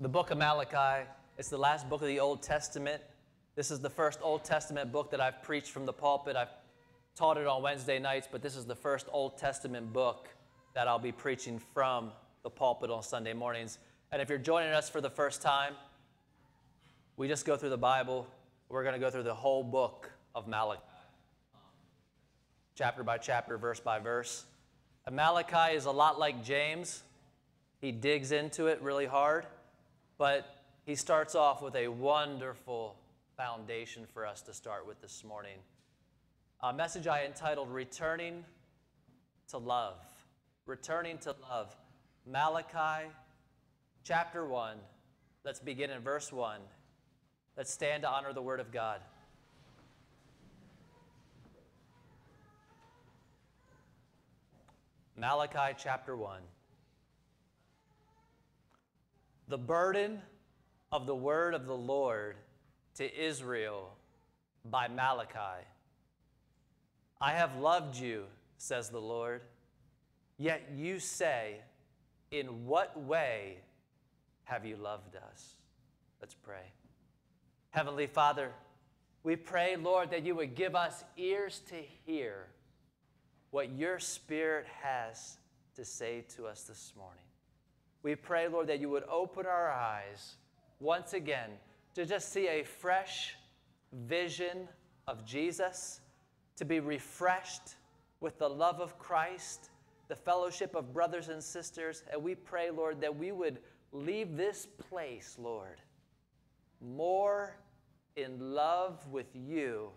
the book of Malachi. It's the last book of the Old Testament. This is the first Old Testament book that I've preached from the pulpit. I've taught it on Wednesday nights, but this is the first Old Testament book that I'll be preaching from the pulpit on Sunday mornings. And if you're joining us for the first time, we just go through the Bible. We're going to go through the whole book of Malachi, chapter by chapter, verse by verse. And Malachi is a lot like James. He digs into it really hard. But he starts off with a wonderful foundation for us to start with this morning. A message I entitled Returning to Love. Returning to Love. Malachi chapter 1. Let's begin in verse 1. Let's stand to honor the Word of God. Malachi chapter 1. The burden of the word of the Lord to Israel by Malachi. I have loved you, says the Lord. Yet you say, In what way have you loved us? Let's pray. Heavenly Father, we pray, Lord, that you would give us ears to hear what your Spirit has to say to us this morning. We pray, Lord, that you would open our eyes once again to just see a fresh vision of Jesus, to be refreshed with the love of Christ, the fellowship of brothers and sisters. And we pray, Lord, that we would leave this place, Lord, more in love with you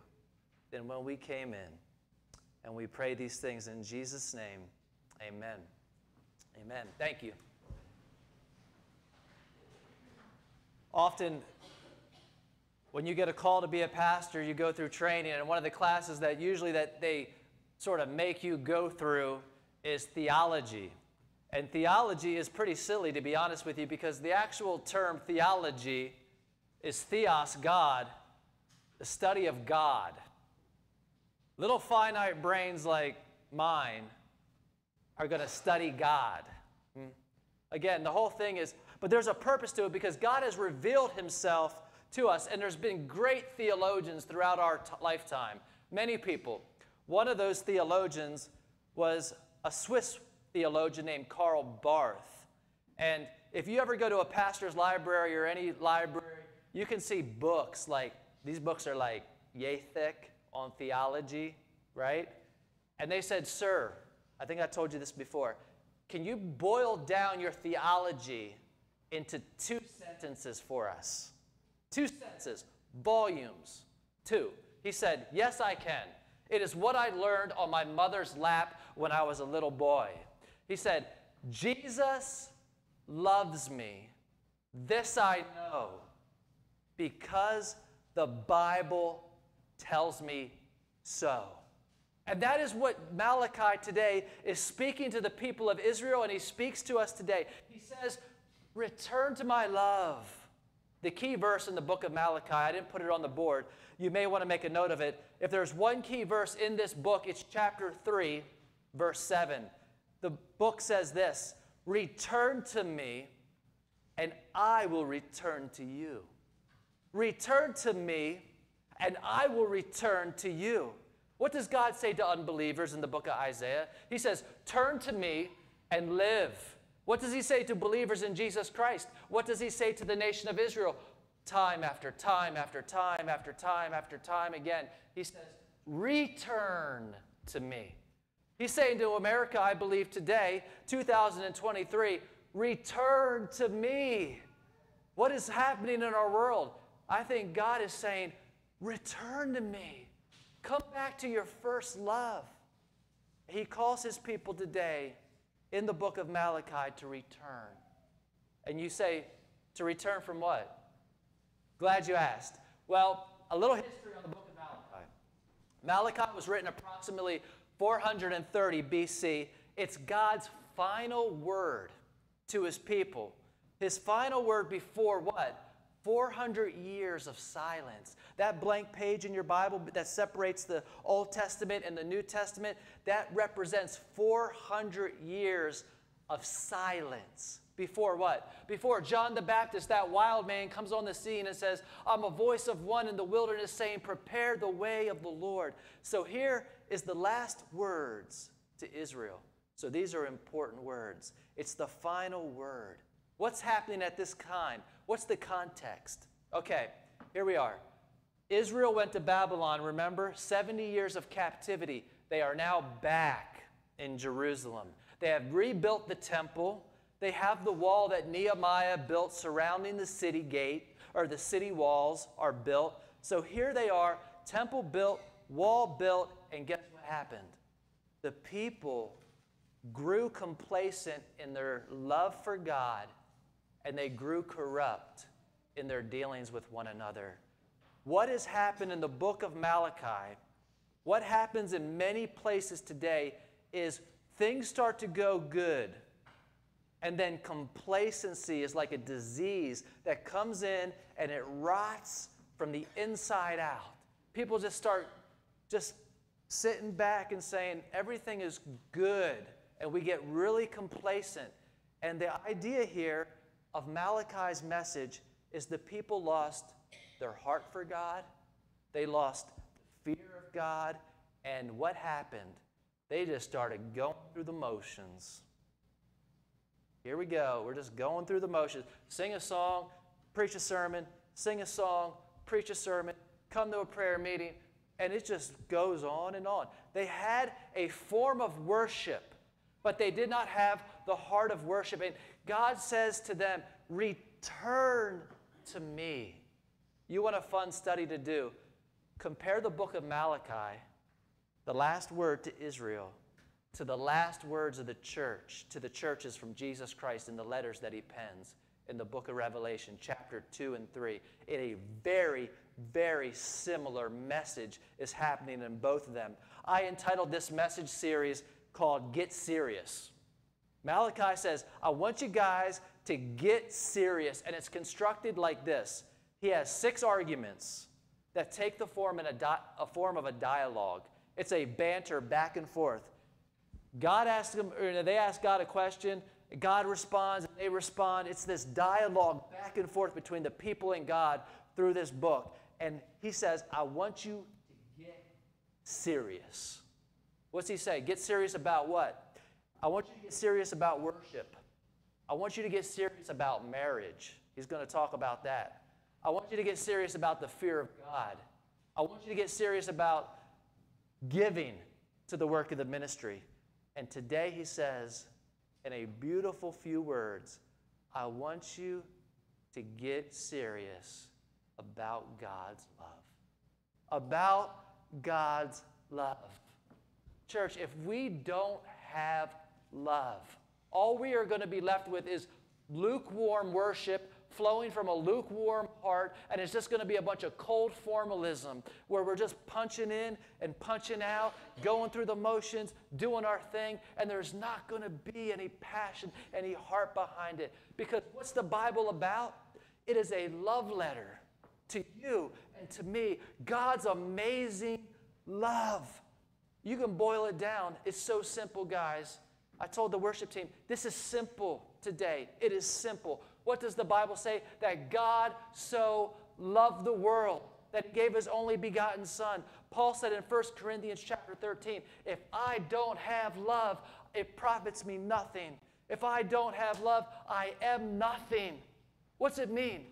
than when we came in. And we pray these things in Jesus' name. Amen. Amen. Thank you. Often, when you get a call to be a pastor, you go through training, and one of the classes that usually that they sort of make you go through is theology. And theology is pretty silly, to be honest with you, because the actual term theology is theos, God, the study of God. Little finite brains like mine are going to study God. Hmm? Again, the whole thing is but there's a purpose to it because God has revealed himself to us, and there's been great theologians throughout our t- lifetime. Many people. One of those theologians was a Swiss theologian named Karl Barth. And if you ever go to a pastor's library or any library, you can see books like these books are like yay thick on theology, right? And they said, Sir, I think I told you this before, can you boil down your theology into two sentences for us. Two sentences, volumes. Two. He said, Yes, I can. It is what I learned on my mother's lap when I was a little boy. He said, Jesus loves me. This I know because the Bible tells me so. And that is what Malachi today is speaking to the people of Israel, and he speaks to us today. He says, Return to my love. The key verse in the book of Malachi, I didn't put it on the board. You may want to make a note of it. If there's one key verse in this book, it's chapter 3, verse 7. The book says this Return to me, and I will return to you. Return to me, and I will return to you. What does God say to unbelievers in the book of Isaiah? He says, Turn to me and live. What does he say to believers in Jesus Christ? What does he say to the nation of Israel? Time after time after time after time after time again. He says, Return to me. He's saying to America, I believe today, 2023, return to me. What is happening in our world? I think God is saying, Return to me. Come back to your first love. He calls his people today in the book of Malachi to return. And you say, to return from what? Glad you asked. Well, a little history on the book of Malachi. Malachi was written approximately 430 BC. It's God's final word to his people. His final word before what? 400 years of silence. That blank page in your Bible that separates the Old Testament and the New Testament, that represents 400 years of silence Before what? Before John the Baptist, that wild man, comes on the scene and says, I'm a voice of one in the wilderness saying, Prepare the way of the Lord. So here is the last words to Israel. So these are important words. It's the final word. What's happening at this time? What's the context? Okay, here we are. Israel went to Babylon, remember? 70 years of captivity. They are now back in Jerusalem. They have rebuilt the temple. They have the wall that Nehemiah built surrounding the city gate, or the city walls are built. So here they are, temple built, wall built, and guess what happened? The people grew complacent in their love for God, and they grew corrupt in their dealings with one another. What has happened in the book of Malachi, what happens in many places today is things start to go good and then complacency is like a disease that comes in and it rots from the inside out. People just start just sitting back and saying everything is good, and we get really complacent. And the idea here of Malachi's message is the people lost their heart for God, they lost the fear of God, and what happened? They just started going through the motions. Here we go. We're just going through the motions. Sing a song, preach a sermon, sing a song, preach a sermon, come to a prayer meeting, and it just goes on and on. They had a form of worship, but they did not have the heart of worship. And God says to them, Return to me. You want a fun study to do? Compare the book of Malachi, the last word to Israel, to the last words of the church, to the churches from Jesus Christ in the letters that he pens in the book of Revelation, chapter 2 and 3. In a very, very similar message is happening in both of them. I entitled this message series called Get Serious. Malachi says, I want you guys to get serious. And it's constructed like this He has six arguments that take the form, in a, a form of a dialogue. It's a banter back and forth. God asks them, or they ask God a question, God responds, and they respond. It's this dialogue back and forth between the people and God through this book. And he says, I want you to get serious. What's he say? Get serious about what? I want you to get serious about worship. I want you to get serious about marriage. He's going to talk about that. I want you to get serious about the fear of God. I want you to get serious about giving to the work of the ministry. And today he says, in a beautiful few words, I want you to get serious about God's love. About God's love. Church, if we don't have love, all we are going to be left with is lukewarm worship flowing from a lukewarm heart, and it's just going to be a bunch of cold formalism where we're just punching in and punching out, going through the motions, doing our thing, and there's not going to be any passion, any heart behind it. Because what's the Bible about? It is a love letter to you and to me. God's amazing love. You can boil it down. It's so simple, guys. I told the worship team, this is simple today. It is simple. What does the Bible say? That God so loved the world that he gave his only begotten son. Paul said in 1 Corinthians chapter 13, if I don't have love, it profits me nothing. If I don't have love, I am nothing. What's it mean?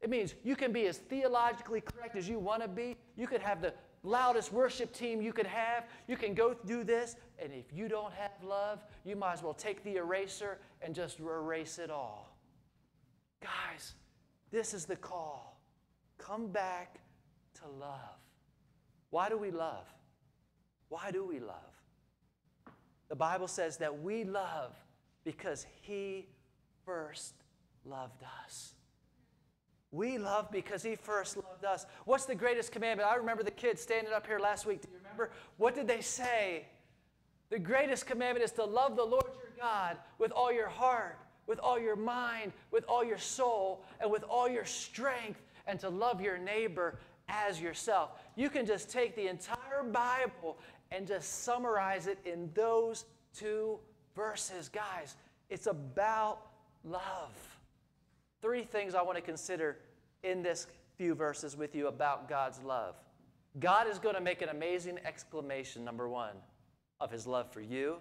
It means you can be as theologically correct as you want to be. You could have the loudest worship team you could have. You can go do this. And if you don't have love, you might as well take the eraser and just erase it all. Guys, this is the call. Come back to love. Why do we love? Why do we love? The Bible says that we love because He first loved us. We love because He first loved us. What's the greatest commandment? I remember the kids standing up here last week. Do you remember? What did they say? The greatest commandment is to love the Lord your God with all your heart, with all your mind, with all your soul, and with all your strength, and to love your neighbor as yourself. You can just take the entire Bible and just summarize it in those two verses. Guys, it's about love. Three things I want to consider in this few verses with you about God's love. God is going to make an amazing exclamation, number one, of his love for you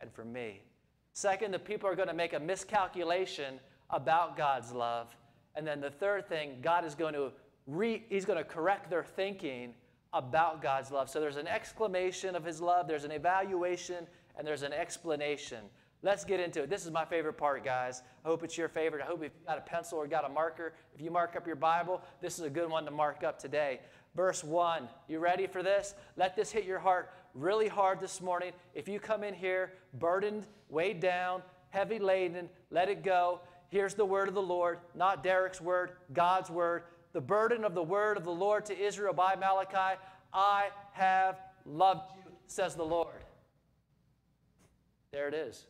and for me. Second, the people are going to make a miscalculation about God's love. And then the third thing, God is going to re, he's going to correct their thinking about God's love. So there's an exclamation of his love, there's an evaluation, and there's an explanation. Let's get into it. This is my favorite part, guys. I hope it's your favorite. I hope if you got a pencil or got a marker, if you mark up your Bible, this is a good one to mark up today. Verse 1. You ready for this? Let this hit your heart really hard this morning. If you come in here burdened, weighed down, heavy laden, let it go. Here's the word of the Lord, not Derek's word, God's word. The burden of the word of the Lord to Israel by Malachi I have loved you, says the Lord. There it is.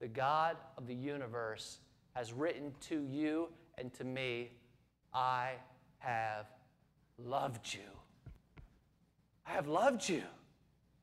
The God of the universe has written to you and to me, I have loved you. I have loved you.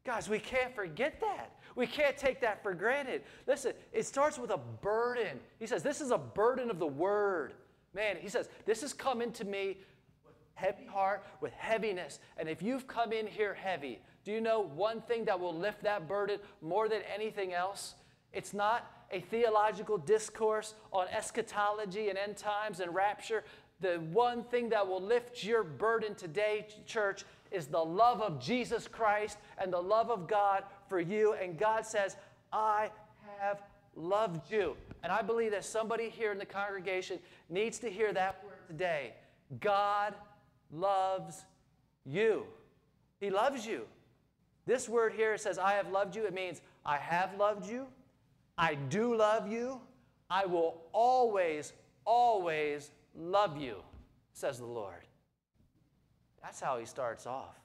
Guys, we can't forget that. We can't take that for granted. Listen, it starts with a burden. He says, This is a burden of the word. Man, he says, This has come into me with heavy heart, with heaviness. And if you've come in here heavy, do you know one thing that will lift that burden more than anything else? It's not a theological discourse on eschatology and end times and rapture. The one thing that will lift your burden today, church, is the love of Jesus Christ and the love of God for you. And God says, I have loved you. And I believe that somebody here in the congregation needs to hear that word today. God loves you. He loves you. This word here says, I have loved you. It means I have loved you. I do love you. I will always, always love you, says the Lord. That's how he starts off.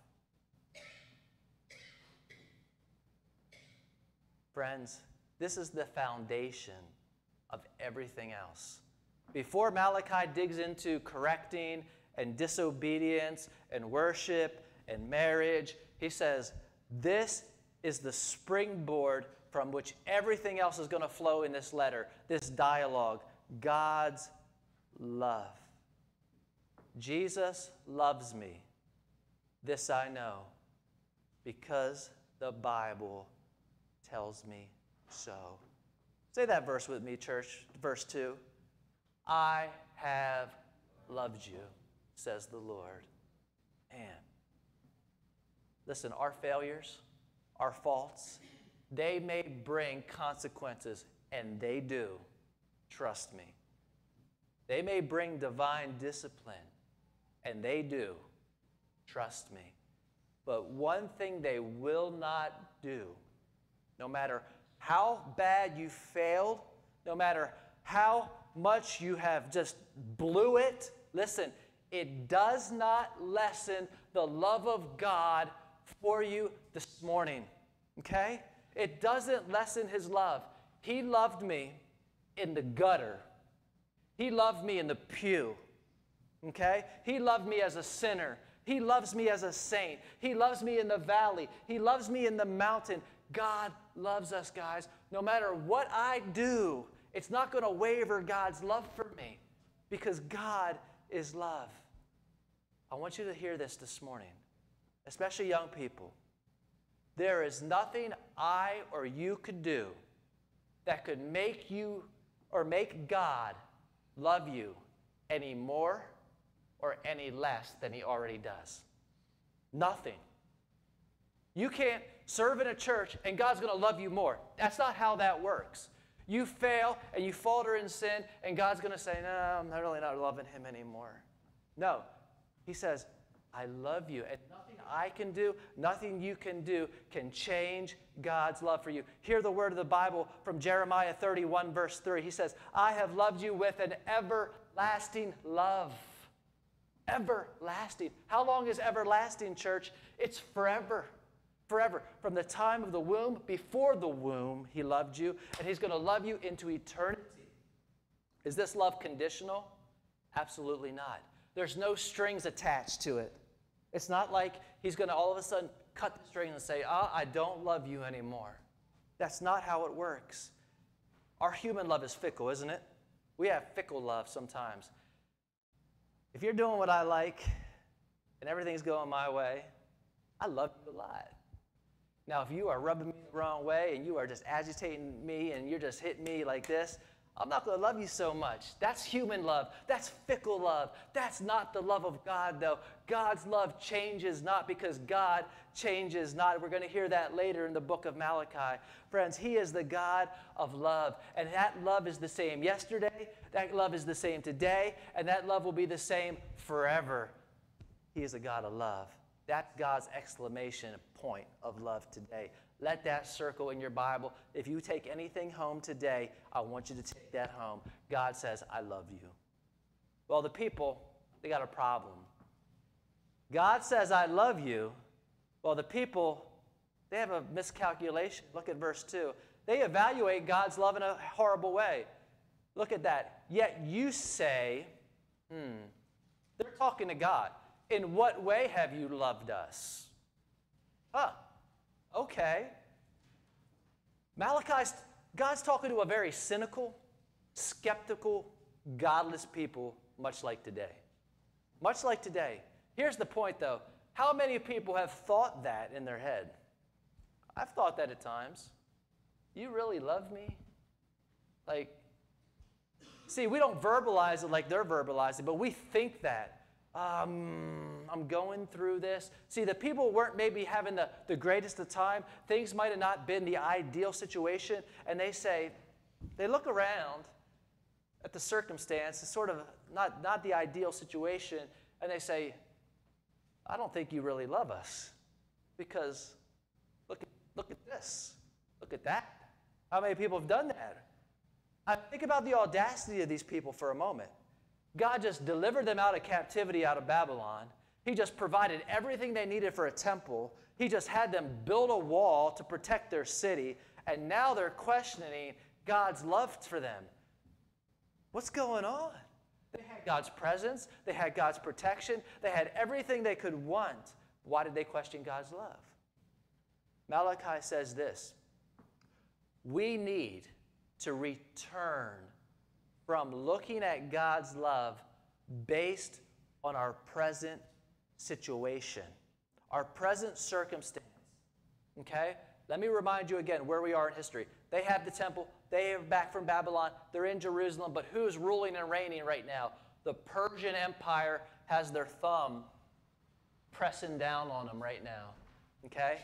Friends, this is the foundation of everything else. Before Malachi digs into correcting and disobedience and worship and marriage, he says, This is the springboard from which everything else is going to flow in this letter, this dialogue God's love. Jesus loves me. This I know because the Bible tells me so. Say that verse with me, church. Verse 2. I have loved you, says the Lord. And listen, our failures, our faults, they may bring consequences, and they do. Trust me. They may bring divine discipline, and they do. Trust me. But one thing they will not do, no matter how bad you failed, no matter how much you have just blew it, listen, it does not lessen the love of God for you this morning. Okay? It doesn't lessen his love. He loved me in the gutter. He loved me in the pew. Okay? He loved me as a sinner. He loves me as a saint. He loves me in the valley. He loves me in the mountain. God loves us, guys. No matter what I do, it's not going to waver God's love for me because God is love. I want you to hear this this morning, especially young people. There is nothing I or you could do that could make you or make God love you any more or any less than he already does. Nothing. You can't serve in a church and God's going to love you more. That's not how that works. You fail and you falter in sin, and God's going to say, No, I'm really not loving him anymore. No. He says, I love you. And nothing I can do, nothing you can do can change God's love for you. Hear the word of the Bible from Jeremiah 31, verse 3. He says, I have loved you with an everlasting love everlasting. How long is everlasting, church? It's forever. Forever. From the time of the womb, before the womb, He loved you, and He's going to love you into eternity. Is this love conditional? Absolutely not. There's no strings attached to it. It's not like He's going to all of a sudden cut the string and say, Ah, I don't love you anymore. That's not how it works. Our human love is fickle, isn't it? We have fickle love sometimes. If you're doing what I like and everything's going my way, I love you a lot. Now, if you are rubbing me the wrong way and you are just agitating me and you're just hitting me like this, I'm not going to love you so much. That's human love. That's fickle love. That's not the love of God, though. God's love changes not because God changes not. We're going to hear that later in the book of Malachi. Friends, He is the God of love. And that love is the same yesterday, that love is the same today, and that love will be the same forever. He is a God of love. That's God's exclamation point of love today. Let that circle in your Bible. If you take anything home today, I want you to take that home. God says, I love you. Well, the people, they got a problem. God says, I love you. Well, the people, they have a miscalculation. Look at verse 2. They evaluate God's love in a horrible way. Look at that. Yet you say, hmm, they're talking to God. In what way have you loved us? Huh, okay. Malachi's, God's talking to a very cynical, skeptical, godless people, much like today. Much like today. Here's the point, though. How many people have thought that in their head? I've thought that at times. You really love me? Like, see, we don't verbalize it like they're verbalizing, but we think that um, I'm going through this. See, the people weren't maybe having the, the greatest of time. Things might have not been the ideal situation. And they say, they look around at the circumstance, it's sort of not, not the ideal situation, and they say, I don't think you really love us because look at, look at this, look at that. How many people have done that? I think about the audacity of these people for a moment. God just delivered them out of captivity out of Babylon. He just provided everything they needed for a temple. He just had them build a wall to protect their city. And now they're questioning God's love for them. What's going on? They had God's presence, they had God's protection, they had everything they could want. Why did they question God's love? Malachi says this We need to return from looking at God's love based on our present situation, our present circumstance. Okay? Let me remind you again where we are in history. They have the temple, they are back from Babylon, they're in Jerusalem, but who's ruling and reigning right now? The Persian Empire has their thumb pressing down on them right now. Okay?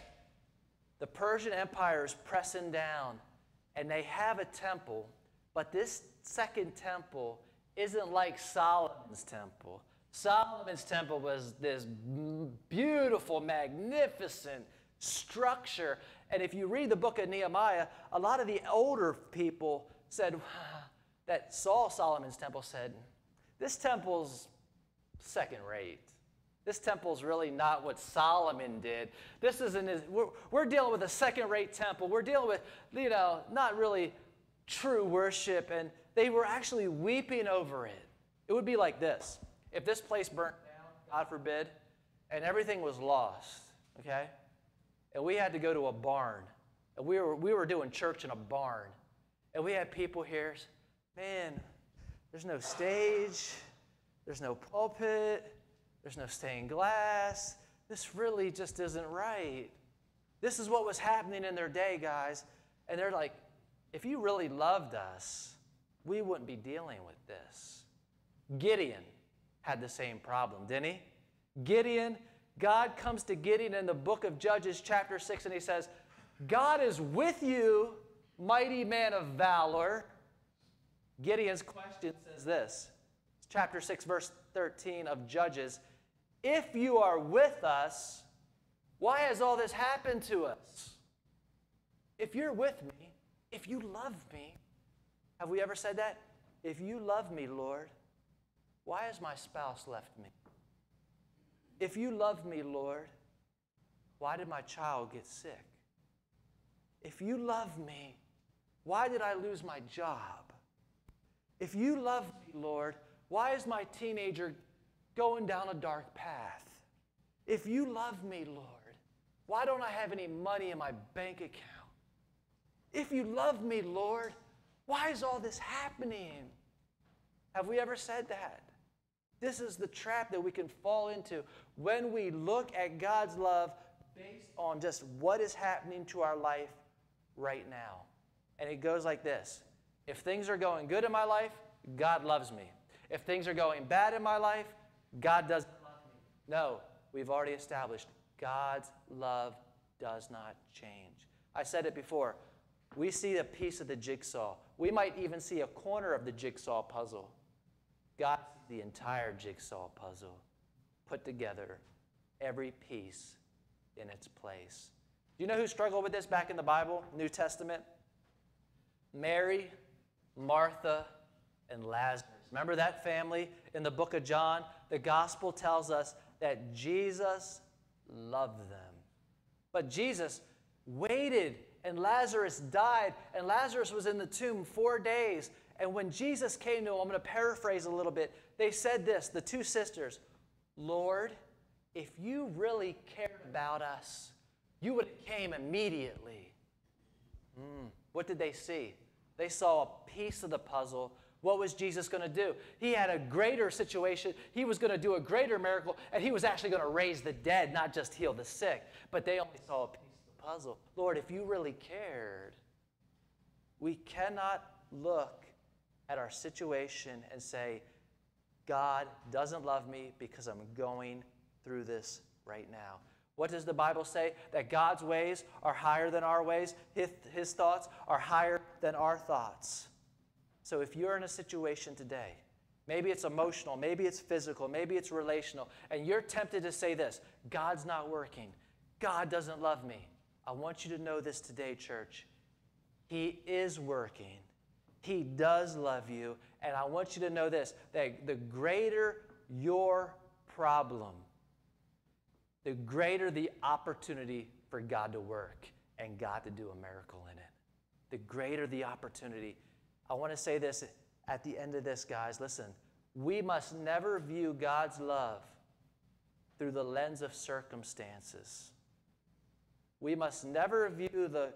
The Persian Empire is pressing down, and they have a temple, but this second temple isn't like Solomon's temple. Solomon's temple was this beautiful, magnificent structure. And if you read the book of Nehemiah, a lot of the older people said that saw Solomon's temple said, This temple's second rate. This temple is really not what Solomon did. This isn't, we're, we're dealing with a second rate temple. We're dealing with, you know, not really true worship. And they were actually weeping over it. It would be like this if this place burnt down, God forbid, and everything was lost, okay? And we had to go to a barn. And we were, we were doing church in a barn. And we had people here, man, there's no stage, there's no pulpit, there's no stained glass. This really just isn't right. This is what was happening in their day, guys. And they're like, if you really loved us, we wouldn't be dealing with this. Gideon had the same problem, didn't he? Gideon, God comes to Gideon in the book of Judges, chapter 6, and he says, God is with you, mighty man of valor. Gideon's question says this chapter 6, verse 13 of Judges If you are with us, why has all this happened to us? If you're with me, if you love me, have we ever said that? If you love me, Lord, why has my spouse left me? If you love me, Lord, why did my child get sick? If you love me, why did I lose my job? If you love me, Lord, why is my teenager going down a dark path? If you love me, Lord, why don't I have any money in my bank account? If you love me, Lord, Why is all this happening? Have we ever said that? This is the trap that we can fall into when we look at God's love based on just what is happening to our life right now. And it goes like this If things are going good in my life, God loves me. If things are going bad in my life, God doesn't love me. No, we've already established God's love does not change. I said it before. We see a piece of the jigsaw. We might even see a corner of the jigsaw puzzle. God sees the entire jigsaw puzzle put together, every piece in its place. Do you know who struggled with this back in the Bible, New Testament? Mary, Martha, and Lazarus. Remember that family in the book of John? The gospel tells us that Jesus loved them. But Jesus waited, and Lazarus died, and Lazarus was in the tomb four days. And when Jesus came to him, I'm going to paraphrase a little bit, they said this the two sisters, Lord, if you really cared about us, you would have came immediately. Mm. What did they see? They saw a piece of the puzzle. What was Jesus going to do? He had a greater situation. He was going to do a greater miracle, and he was actually going to raise the dead, not just heal the sick. But they only saw a piece of the puzzle. Lord, if you really cared, we cannot look at our situation and say, God doesn't love me because I'm going through this right now. What does the Bible say? That God's ways are higher than our ways, his, his thoughts are higher than our thoughts. So if you're in a situation today, maybe it's emotional, maybe it's physical, maybe it's relational, and you're tempted to say this God's not working, God doesn't love me. I want you to know this today, church. He is working. He does love you. And I want you to know this that the greater your problem, the greater the opportunity for God to work and God to do a miracle in it. The greater the opportunity. I want to say this at the end of this, guys. Listen, we must never view God's love through the lens of circumstances. We must never view the,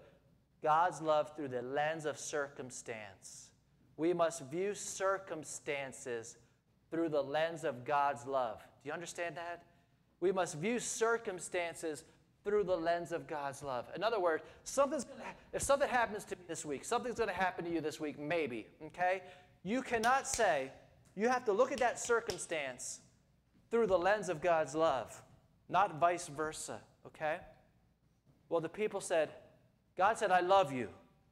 God's love through the lens of circumstance. We must view circumstances through the lens of God's love. Do you understand that? We must view circumstances through the lens of God's love. In other words, something's gonna, if something happens to me this week, something's going to happen to you this week, maybe, okay? You cannot say, you have to look at that circumstance through the lens of God's love, not vice versa, okay? Well, the people said, God said, I love you.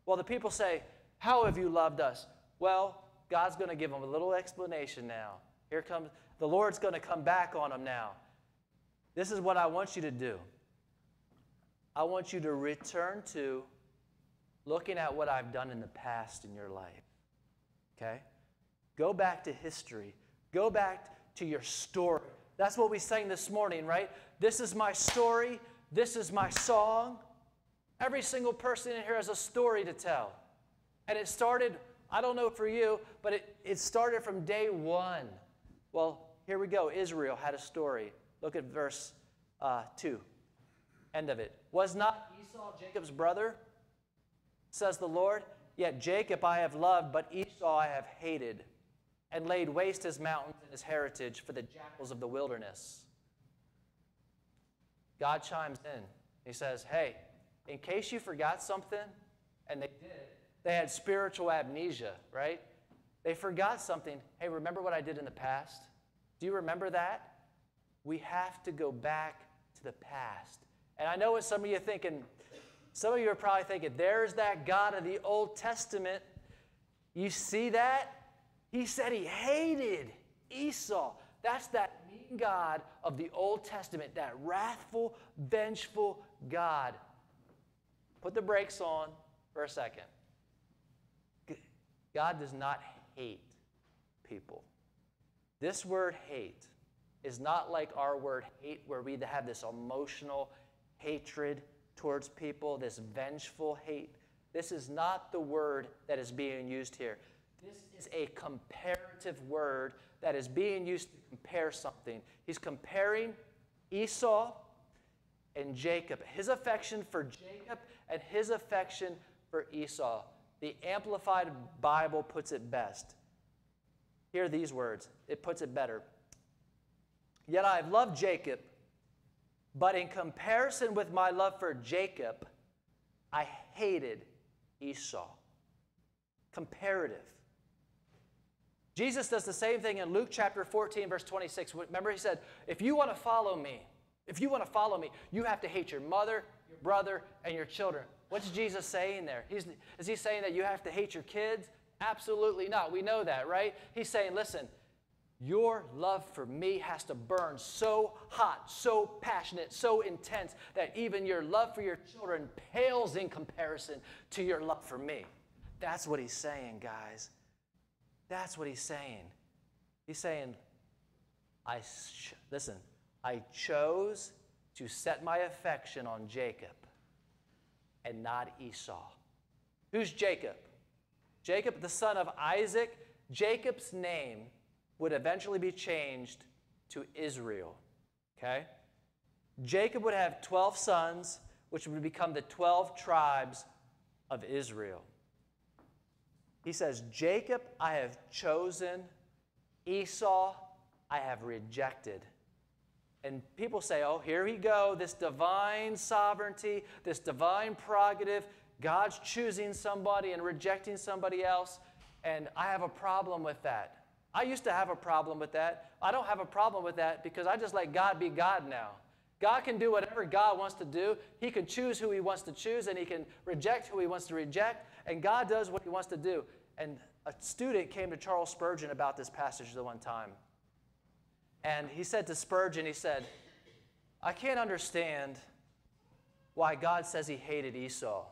Well, the people say, How have you loved us? Well, God's going to give them a little explanation now. Here comes, the Lord's going to come back on them now. This is what I want you to do. I want you to return to looking at what I've done in the past in your life. Okay? Go back to history. Go back to your story. That's what we sang this morning, right? This is my story. This is my song. Every single person in here has a story to tell. And it started, I don't know for you, but it, it started from day one. Well, here we go. Israel had a story. Look at verse uh, 2. End of it. Was not Esau Jacob's brother? Says the Lord. Yet Jacob I have loved, but Esau I have hated, and laid waste his mountains and his heritage for the jackals of the wilderness. God chimes in. He says, Hey, in case you forgot something, and they did, they had spiritual amnesia, right? They forgot something. Hey, remember what I did in the past? Do you remember that? We have to go back to the past. And I know what some of you are thinking. Some of you are probably thinking, there's that God of the Old Testament. You see that? He said he hated Esau. That's that mean God of the Old Testament, that wrathful, vengeful God. Put the brakes on for a second. God does not hate people. This word hate is not like our word hate, where we have this emotional hatred towards people, this vengeful hate. This is not the word that is being used here. This is a comparative word that is being used to compare something. He's comparing Esau and Jacob, his affection for Jacob and his affection for Esau. The Amplified Bible puts it best. Hear these words, it puts it better. Yet I have loved Jacob, but in comparison with my love for Jacob, I hated Esau. Comparative. Jesus does the same thing in Luke chapter 14, verse 26. Remember, he said, If you want to follow me, if you want to follow me, you have to hate your mother, your brother, and your children. What's Jesus saying there? He's, is he saying that you have to hate your kids? Absolutely not. We know that, right? He's saying, listen, your love for me has to burn so hot, so passionate, so intense that even your love for your children pales in comparison to your love for me. That's what he's saying, guys. That's what he's saying. He's saying, I listen, I chose to set my affection on Jacob and not Esau. Who's Jacob? Jacob, the son of Isaac. Jacob's name would eventually be changed to Israel. Okay? Jacob would have 12 sons, which would become the 12 tribes of Israel. He says, Jacob I have chosen, Esau I have rejected. And people say, oh, here he go, this divine sovereignty, this divine prerogative. God's choosing somebody and rejecting somebody else. And I have a problem with that. I used to have a problem with that. I don't have a problem with that because I just let God be God now. God can do whatever God wants to do. He can choose who He wants to choose and He can reject who He wants to reject. And God does what He wants to do. And a student came to Charles Spurgeon about this passage the one time. And he said to Spurgeon, he said, I can't understand why God says he hated Esau.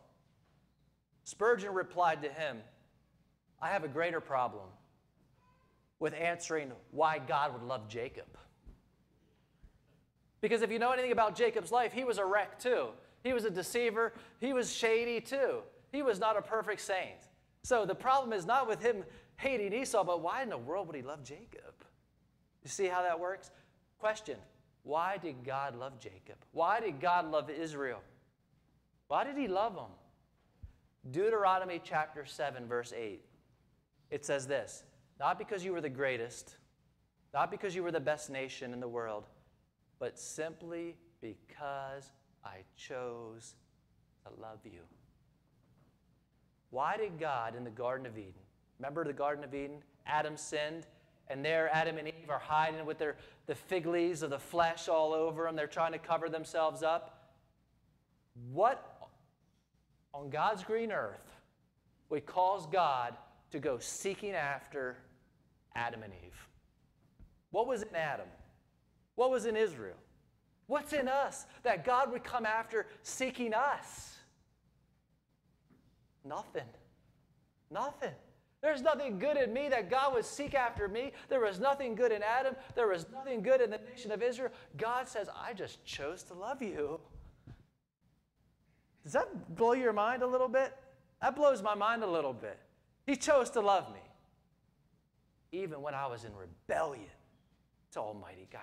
Spurgeon replied to him, I have a greater problem with answering why God would love Jacob. Because if you know anything about Jacob's life, he was a wreck too. He was a deceiver. He was shady too. He was not a perfect saint. So the problem is not with him hating Esau, but why in the world would he love Jacob? You see how that works? Question Why did God love Jacob? Why did God love Israel? Why did he love them? Deuteronomy chapter 7, verse 8. It says this Not because you were the greatest, not because you were the best nation in the world, but simply because I chose to love you. Why did God in the Garden of Eden, remember the Garden of Eden? Adam sinned, and there Adam and Eve are hiding with their, the fig leaves of the flesh all over them. They're trying to cover themselves up. What on God's green earth would cause God to go seeking after Adam and Eve? What was in Adam? What was in Israel? What's in us that God would come after seeking us? Nothing. Nothing. There's nothing good in me that God would seek after me. There was nothing good in Adam. There was nothing good in the nation of Israel. God says, I just chose to love you. Does that blow your mind a little bit? That blows my mind a little bit. He chose to love me, even when I was in rebellion to Almighty God.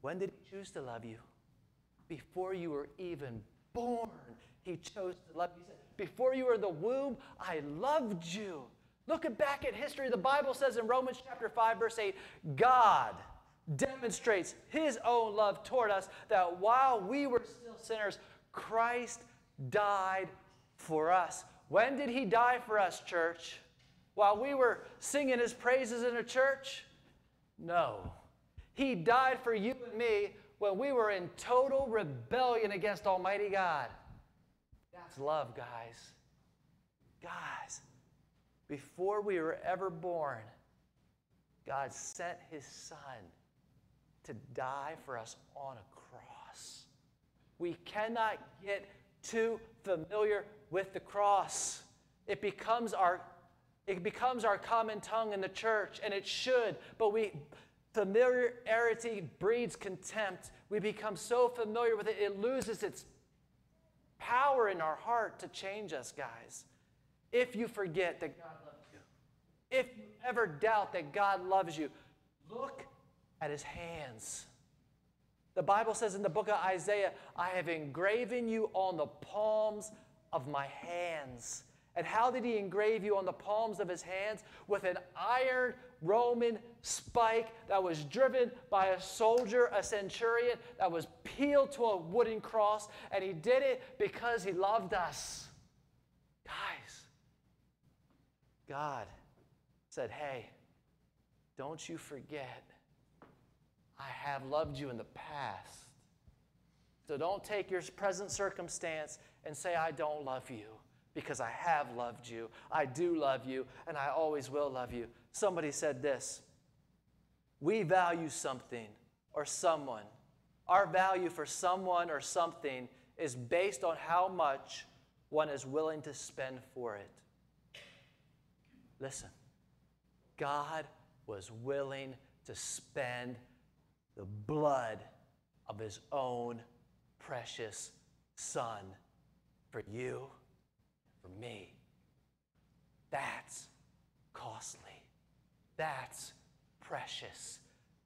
When did He choose to love you? Before you were even born. He chose to love you. Before you were in the womb, I loved you. Looking back at history, the Bible says in Romans chapter 5, verse 8, God demonstrates his own love toward us that while we were still sinners, Christ died for us. When did he die for us, church? While we were singing his praises in a church? No. He died for you and me when we were in total rebellion against Almighty God. That's love, guys. Guys, before we were ever born, God sent his son to die for us on a cross. We cannot get too familiar with the cross. It becomes our it becomes our common tongue in the church and it should, but we familiarity breeds contempt. We become so familiar with it, it loses its power in our heart to change us, guys. If you forget that God loves you, if you ever doubt that God loves you, look at his hands. The Bible says in the book of Isaiah, I have engraven you on the palms of my hands. And how did he engrave you on the palms of his hands? With an iron Roman spike that was driven by a soldier, a centurion, that was peeled to a wooden cross. And he did it because he loved us. Guys, God said, Hey, don't you forget, I have loved you in the past. So don't take your present circumstance and say, I don't love you, because I have loved you. I do love you, and I always will love you. Somebody said this We value something or someone. Our value for someone or something is based on how much one is willing to spend for it. Listen, God was willing to spend the blood of his own precious son for you, for me. That's costly. That's precious.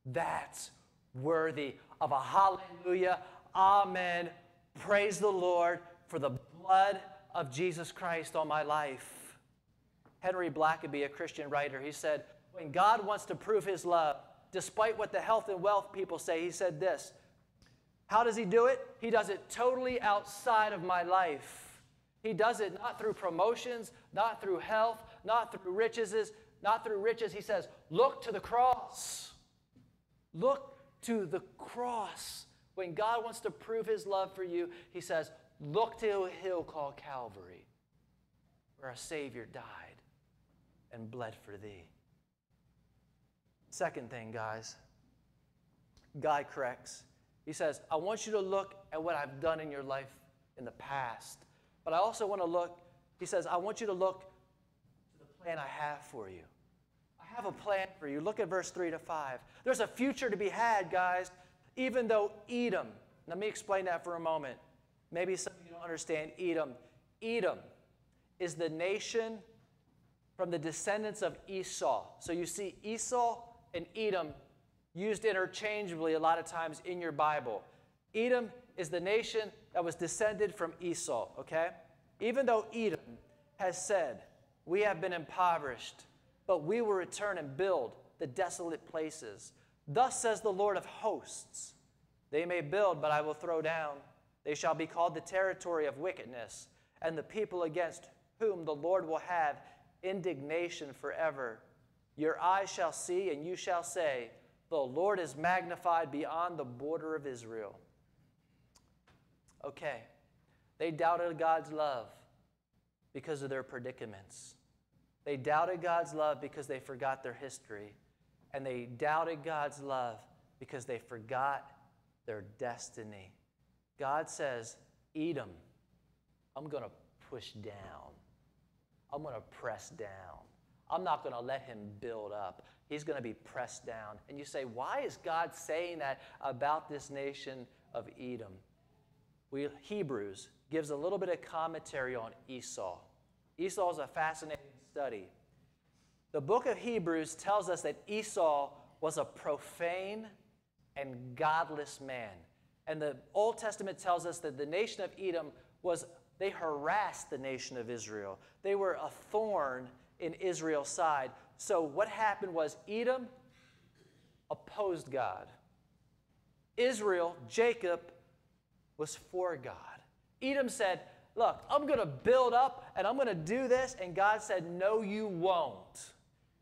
That's worthy of a hallelujah. Amen. Praise the Lord for the blood of Jesus Christ on my life. Henry Blackaby, a Christian writer, he said, When God wants to prove his love, despite what the health and wealth people say, he said this How does he do it? He does it totally outside of my life. He does it not through promotions, not through health, not through riches, not through riches. He says, Look to the cross. Look to the cross. When God wants to prove his love for you, he says, Look to a hill called Calvary, where our Savior died and bled for thee. Second thing, guys, God corrects. He says, I want you to look at what I've done in your life in the past. But I also want to look, he says, I want you to look to the plan I have for you. I have a plan for you. Look at verse 3 to 5. There's a future to be had, guys, even though Edom, let me explain that for a moment. Maybe some of you don't understand Edom. Edom is the nation from the descendants of Esau. So you see Esau and Edom used interchangeably a lot of times in your Bible. Edom is the nation that was descended from Esau, okay? Even though Edom has said, We have been impoverished, but we will return and build the desolate places. Thus says the Lord of hosts They may build, but I will throw down. They shall be called the territory of wickedness, and the people against whom the Lord will have indignation forever. Your eyes shall see, and you shall say, The Lord is magnified beyond the border of Israel. Okay, they doubted God's love because of their predicaments. They doubted God's love because they forgot their history. And they doubted God's love because they forgot their destiny. God says, Edom, I'm going to push down. I'm going to press down. I'm not going to let him build up. He's going to be pressed down. And you say, why is God saying that about this nation of Edom? We, Hebrews gives a little bit of commentary on Esau. Esau is a fascinating study. The book of Hebrews tells us that Esau was a profane and godless man. And the Old Testament tells us that the nation of Edom was, they harassed the nation of Israel. They were a thorn in Israel's side. So what happened was Edom opposed God. Israel, Jacob, was for God. Edom said, Look, I'm going to build up and I'm going to do this. And God said, No, you won't.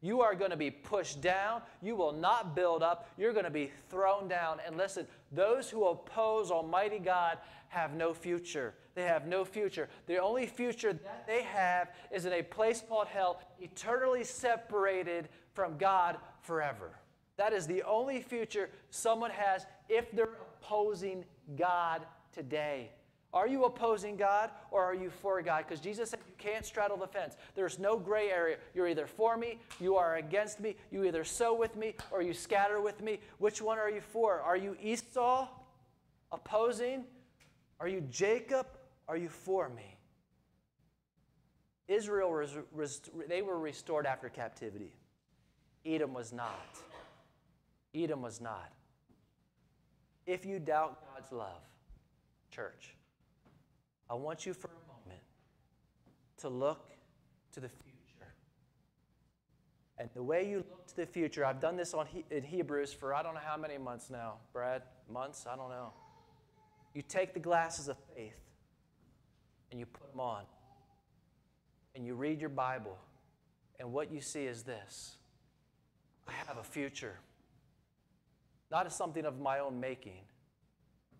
You are going to be pushed down. You will not build up. You're going to be thrown down. And listen, those who oppose Almighty God have no future. They have no future. The only future that they have is in a place called hell, eternally separated from God forever. That is the only future someone has if they're opposing God today. Are you opposing God or are you for God? Because Jesus said you can't straddle the fence. There's no gray area. You're either for me, you are against me, you either sow with me or you scatter with me. Which one are you for? Are you Esau opposing? Are you Jacob? Are you for me? Israel was, was they were restored after captivity. Edom was not. Edom was not. If you doubt God's love, church, I want you for a moment to look to the future. And the way you look to the future, I've done this on he- in Hebrews for I don't know how many months now. Brad, months? I don't know. You take the glasses of faith and you put them on. And you read your Bible. And what you see is this I have a future. Not as something of my own making,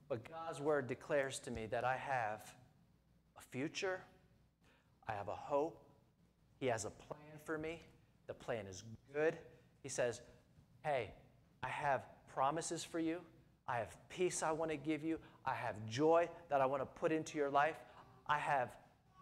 but God's word declares to me that I have future, I have a hope, He has a plan for me. The plan is good. He says, Hey, I have promises for you. I have peace I want to give you. I have joy that I want to put into your life. I have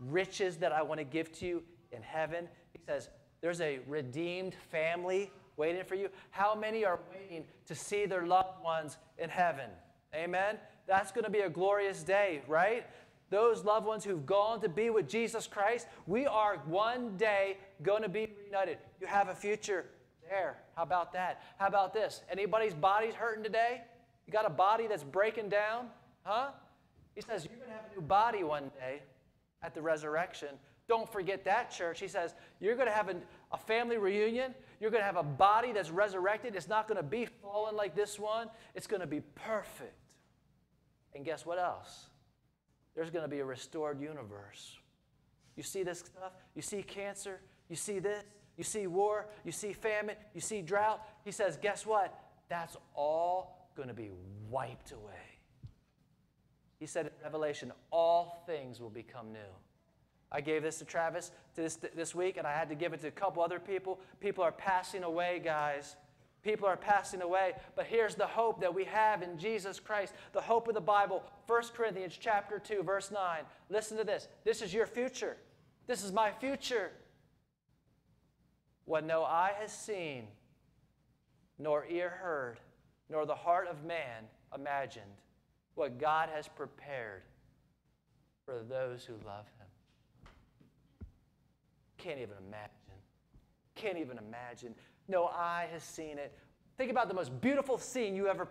riches that I want to give to you in heaven. He says, There's a redeemed family waiting for you. How many are waiting to see their loved ones in heaven? Amen. That's going to be a glorious day, right? Those loved ones who've gone to be with Jesus Christ, we are one day going to be reunited. You have a future there. How about that? How about this? Anybody's body's hurting today? You got a body that's breaking down? Huh? He says, You're going to have a new body one day at the resurrection. Don't forget that, church. He says, You're going to have a, a family reunion. You're going to have a body that's resurrected. It's not going to be fallen like this one, it's going to be perfect. And guess what else? There's going to be a restored universe. You see this stuff? You see cancer? You see this? You see war? You see famine? You see drought? He says, guess what? That's all going to be wiped away. He said in Revelation, all things will become new. I gave this to Travis this, this week, and I had to give it to a couple other people. People are passing away, guys. People are passing away. But here's the hope that we have in Jesus Christ, the hope of the Bible. 1 Corinthians chapter 2, verse 9. Listen to this. This is your future. This is my future. What no eye has seen, nor ear heard, nor the heart of man imagined, what God has prepared for those who love him. Can't even imagine. Can't even imagine. No eye has seen it. Think about the most beautiful scene you ever,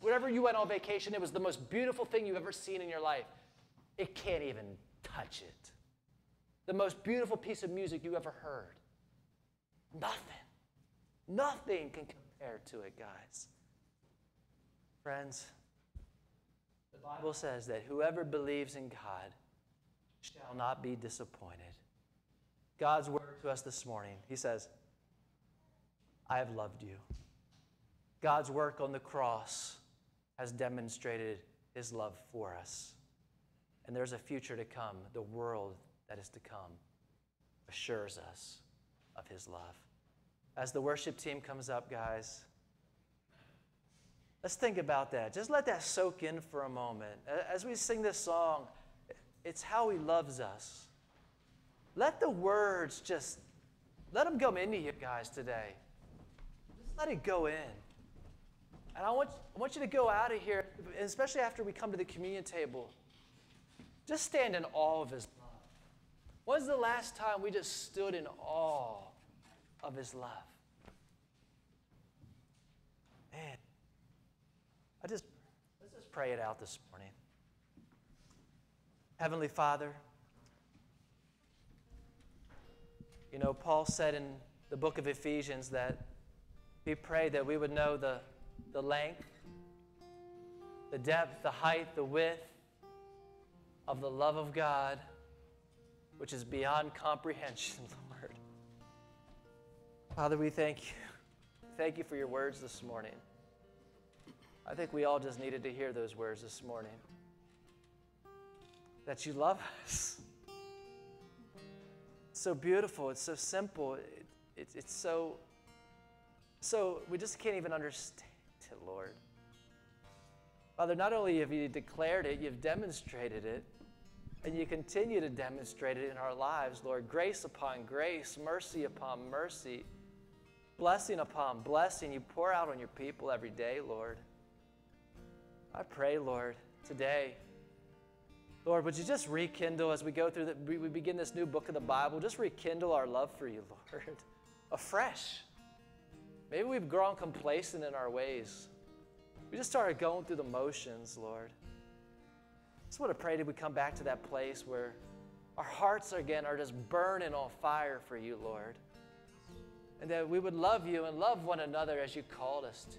whenever you went on vacation, it was the most beautiful thing you've ever seen in your life. It can't even touch it. The most beautiful piece of music you ever heard. Nothing. Nothing can compare to it, guys. Friends, the Bible says that whoever believes in God shall not be disappointed. God's word to us this morning. He says, I have loved you. God's work on the cross has demonstrated his love for us. And there's a future to come. The world that is to come assures us of his love. As the worship team comes up, guys, let's think about that. Just let that soak in for a moment. As we sing this song, it's how he loves us. Let the words just, let them come into you guys today. Let it go in. And I want, I want you to go out of here, especially after we come to the communion table, just stand in awe of his love. When's the last time we just stood in awe of his love? Man, I just, let's just pray it out this morning. Heavenly Father, You know, Paul said in the book of Ephesians that he prayed that we would know the, the length, the depth, the height, the width of the love of God, which is beyond comprehension, Lord. Father, we thank you. Thank you for your words this morning. I think we all just needed to hear those words this morning. That you love us so beautiful. It's so simple. It, it, it's so, so we just can't even understand it, Lord. Father, not only have you declared it, you've demonstrated it, and you continue to demonstrate it in our lives, Lord. Grace upon grace, mercy upon mercy, blessing upon blessing. You pour out on your people every day, Lord. I pray, Lord, today Lord, would you just rekindle as we go through that, we begin this new book of the Bible, just rekindle our love for you, Lord, afresh. Maybe we've grown complacent in our ways. We just started going through the motions, Lord. I just want to pray that we come back to that place where our hearts again are just burning on fire for you, Lord. And that we would love you and love one another as you called us to.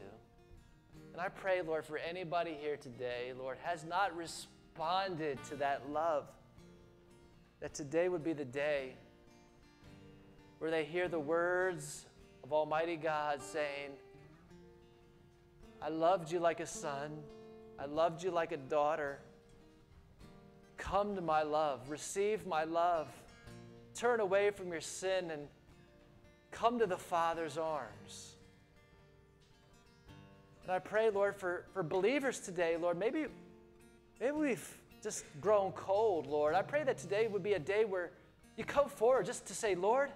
And I pray, Lord, for anybody here today, Lord, has not responded to that love, that today would be the day where they hear the words of Almighty God saying, I loved you like a son, I loved you like a daughter. Come to my love, receive my love, turn away from your sin and come to the Father's arms. And I pray, Lord, for, for believers today, Lord, maybe, maybe we've just grown cold, Lord. I pray that today would be a day where you come forward just to say, Lord,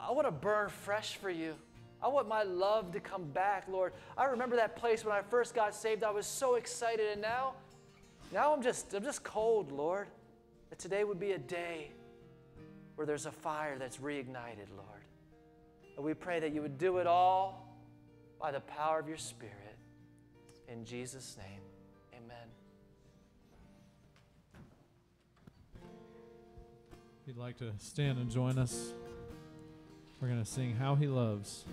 I want to burn fresh for you. I want my love to come back, Lord. I remember that place when I first got saved. I was so excited, and now now I'm just, I'm just cold, Lord. That today would be a day where there's a fire that's reignited, Lord. And we pray that you would do it all by the power of your Spirit. In Jesus' name, amen. If you'd like to stand and join us, we're going to sing How He Loves.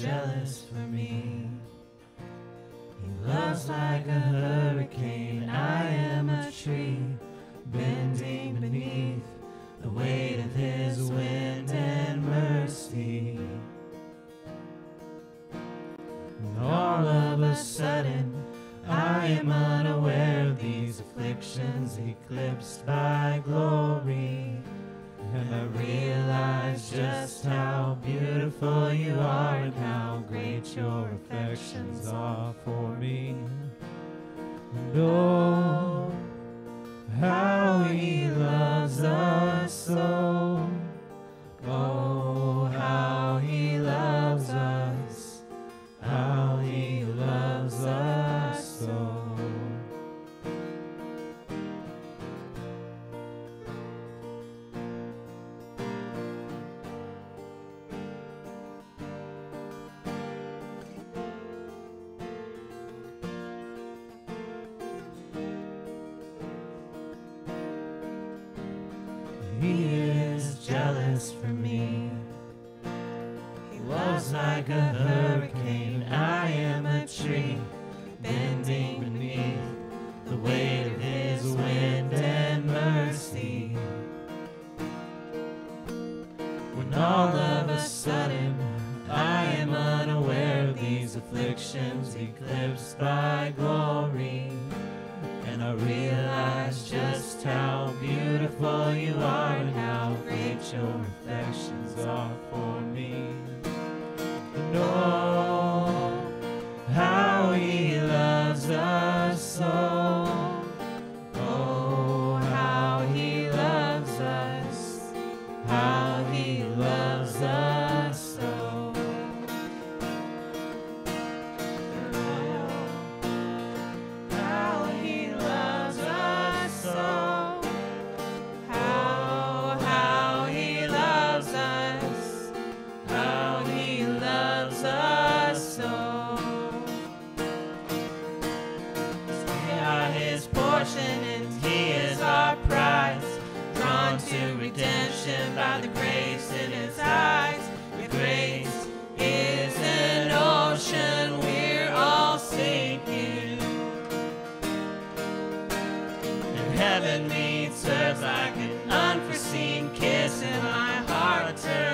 jealous for me. for me. He loves like a hurricane, I am a tree, bending beneath the weight of his wind and mercy. When all of a sudden I am unaware of these afflictions eclipsed by glory, and I realize just how beautiful you are now your reflections are for me. And all God's hand.